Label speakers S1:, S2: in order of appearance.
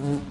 S1: mm